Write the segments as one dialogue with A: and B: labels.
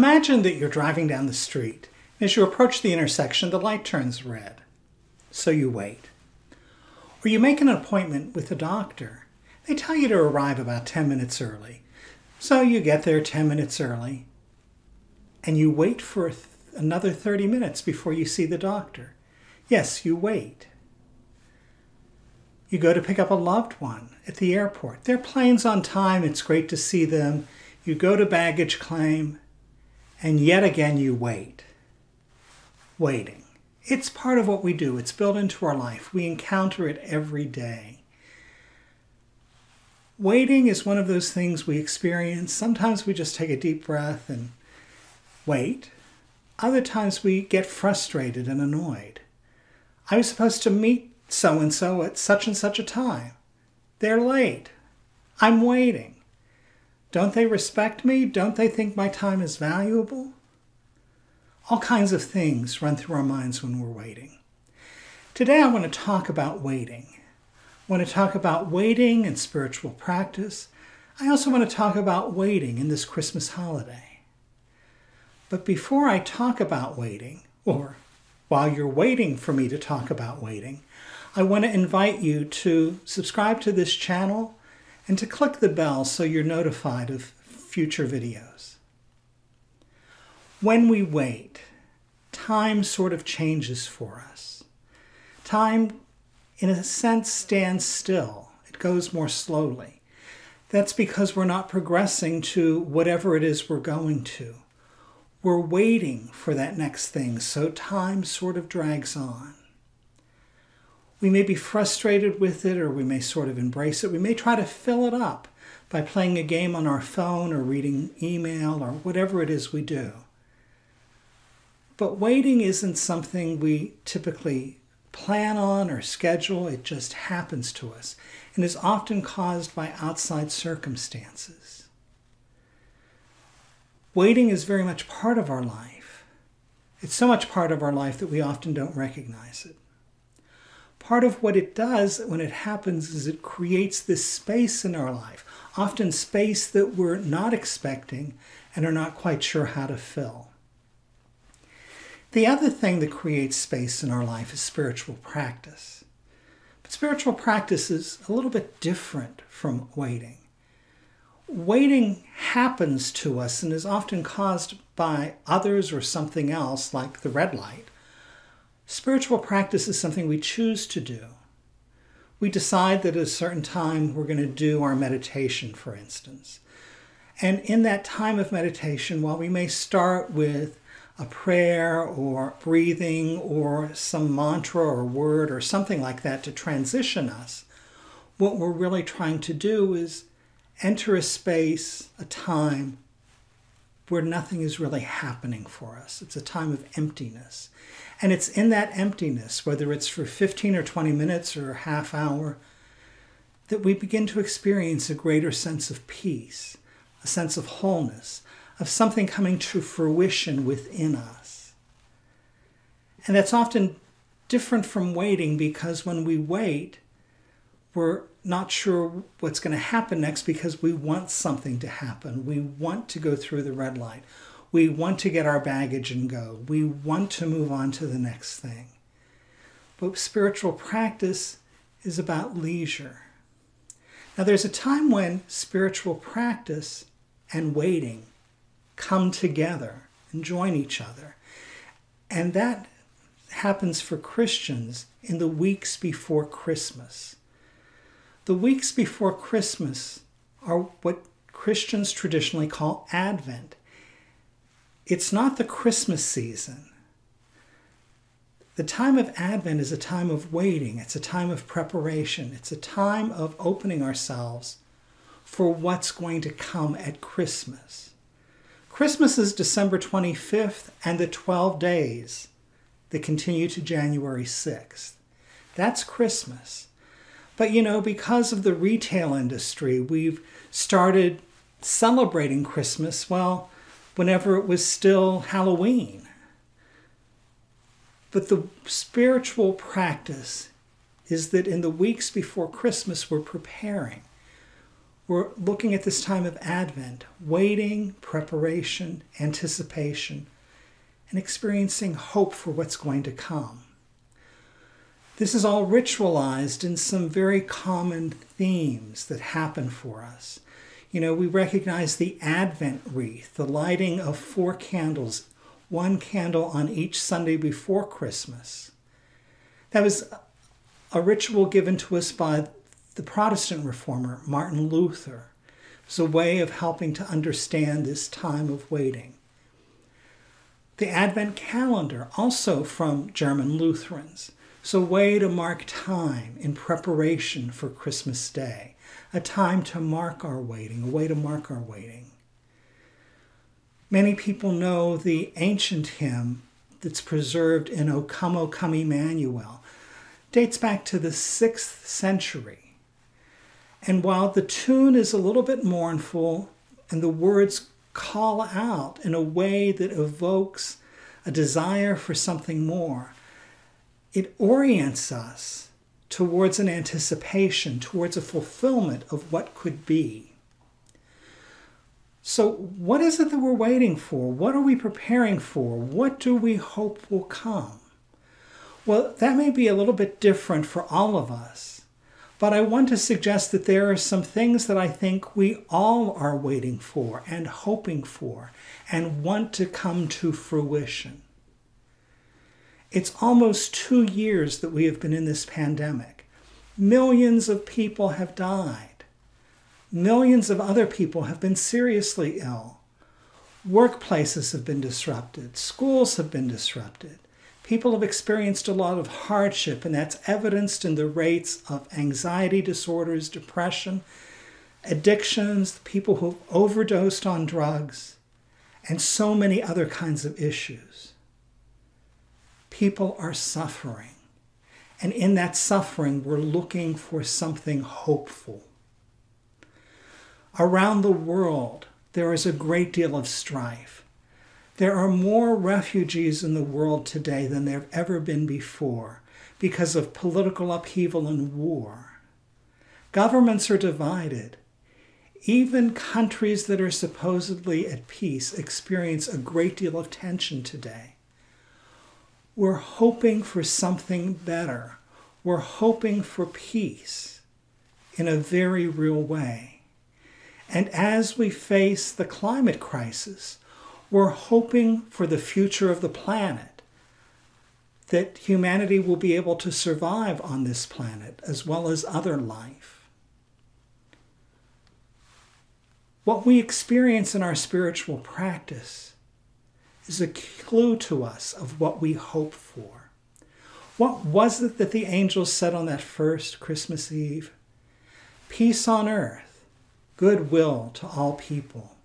A: Imagine that you're driving down the street. As you approach the intersection, the light turns red. So you wait. Or you make an appointment with a doctor. They tell you to arrive about 10 minutes early. So you get there 10 minutes early and you wait for th- another 30 minutes before you see the doctor. Yes, you wait. You go to pick up a loved one at the airport. Their plane's on time, it's great to see them. You go to baggage claim, and yet again you wait. Waiting. It's part of what we do, it's built into our life. We encounter it every day. Waiting is one of those things we experience. Sometimes we just take a deep breath and wait. Other times we get frustrated and annoyed. I was supposed to meet so and so at such and such a time. They're late. I'm waiting. Don't they respect me? Don't they think my time is valuable? All kinds of things run through our minds when we're waiting. Today I want to talk about waiting. I want to talk about waiting and spiritual practice. I also want to talk about waiting in this Christmas holiday. But before I talk about waiting, or while you're waiting for me to talk about waiting, I want to invite you to subscribe to this channel and to click the bell so you're notified of future videos. When we wait, time sort of changes for us. Time, in a sense, stands still. It goes more slowly. That's because we're not progressing to whatever it is we're going to. We're waiting for that next thing, so time sort of drags on. We may be frustrated with it or we may sort of embrace it. We may try to fill it up by playing a game on our phone or reading email or whatever it is we do. But waiting isn't something we typically plan on or schedule, it just happens to us and is often caused by outside circumstances. Waiting is very much part of our life. It's so much part of our life that we often don't recognize it part of what it does when it happens is it creates this space in our life, often space that we're not expecting and are not quite sure how to fill. The other thing that creates space in our life is spiritual practice. But spiritual practice is a little bit different from waiting. Waiting happens to us and is often caused by others or something else, like the red light. Spiritual practice is something we choose to do. We decide that at a certain time we're going to do our meditation, for instance. And in that time of meditation, while we may start with a prayer or breathing or some mantra or word or something like that to transition us, what we're really trying to do is enter a space, a time where nothing is really happening for us. It's a time of emptiness. And it's in that emptiness, whether it's for 15 or 20 minutes or a half hour, that we begin to experience a greater sense of peace, a sense of wholeness, of something coming to fruition within us. And that's often different from waiting because when we wait, we're not sure what's going to happen next because we want something to happen. We want to go through the red light. We want to get our baggage and go. We want to move on to the next thing. But spiritual practice is about leisure. Now, there's a time when spiritual practice and waiting come together and join each other. And that happens for Christians in the weeks before Christmas. The weeks before Christmas are what Christians traditionally call Advent. It's not the Christmas season. The time of Advent is a time of waiting, it's a time of preparation, it's a time of opening ourselves for what's going to come at Christmas. Christmas is December 25th and the 12 days that continue to January 6th. That's Christmas. But you know, because of the retail industry, we've started celebrating Christmas, well, whenever it was still Halloween. But the spiritual practice is that in the weeks before Christmas, we're preparing. we're looking at this time of Advent, waiting, preparation, anticipation, and experiencing hope for what's going to come. This is all ritualized in some very common themes that happen for us. You know, we recognize the Advent wreath, the lighting of four candles, one candle on each Sunday before Christmas. That was a ritual given to us by the Protestant reformer, Martin Luther. It's a way of helping to understand this time of waiting. The Advent calendar, also from German Lutherans, is a way to mark time in preparation for Christmas Day, a time to mark our waiting, a way to mark our waiting. Many people know the ancient hymn that's preserved in O Come, O Come Emmanuel, dates back to the 6th century. And while the tune is a little bit mournful and the words call out in a way that evokes a desire for something more, it orients us towards an anticipation, towards a fulfillment of what could be. So, what is it that we're waiting for? What are we preparing for? What do we hope will come? Well, that may be a little bit different for all of us. But I want to suggest that there are some things that I think we all are waiting for and hoping for and want to come to fruition. It's almost two years that we have been in this pandemic. Millions of people have died. Millions of other people have been seriously ill. Workplaces have been disrupted. Schools have been disrupted people have experienced a lot of hardship, and that's evidenced in the rates of anxiety disorders, depression, addictions, people who've overdosed on drugs, and so many other kinds of issues. People are suffering. And in that suffering, we're looking for something hopeful. Around the world, there is a great deal of strife. There are more refugees in the world today than there have ever been before because of political upheaval and war. Governments are divided. Even countries that are supposedly at peace experience a great deal of tension today. We're hoping for something better. We're hoping for peace in a very real way. And as we face the climate crisis, we're hoping for the future of the planet, that humanity will be able to survive on this planet as well as other life. What we experience in our spiritual practice is a clue to us of what we hope for. What was it that the angels said on that first Christmas Eve? Peace on earth, goodwill to all people.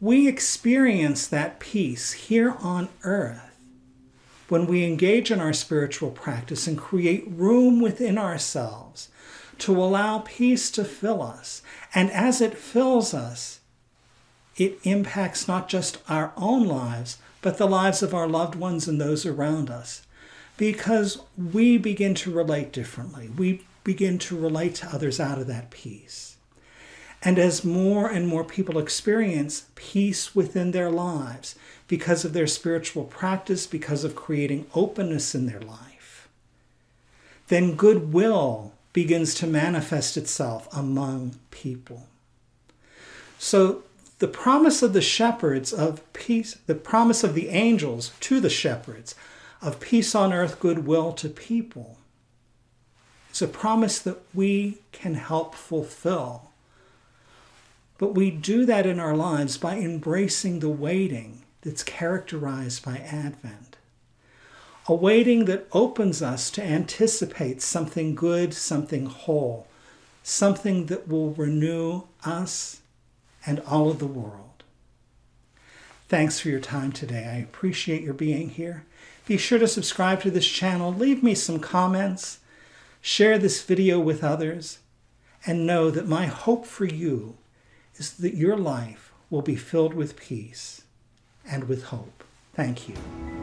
A: We experience that peace here on earth when we engage in our spiritual practice and create room within ourselves to allow peace to fill us. And as it fills us, it impacts not just our own lives, but the lives of our loved ones and those around us. Because we begin to relate differently. We begin to relate to others out of that peace. And as more and more people experience peace within their lives because of their spiritual practice, because of creating openness in their life, then goodwill begins to manifest itself among people. So the promise of the shepherds of peace, the promise of the angels to the shepherds of peace on earth, goodwill to people, is a promise that we can help fulfill but we do that in our lives by embracing the waiting that's characterized by Advent. A waiting that opens us to anticipate something good, something whole, something that will renew us and all of the world. Thanks for your time today. I appreciate your being here. Be sure to subscribe to this channel, leave me some comments, share this video with others, and know that my hope for you is that your life will be filled with peace and with hope. Thank you.